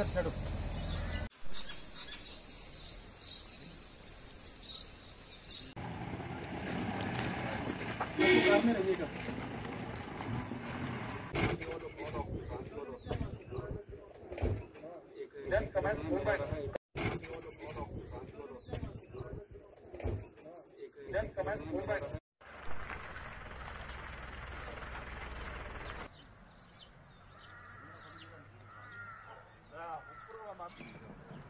చేస్తాడు Then command, move back. समाप्त की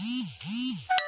dee dee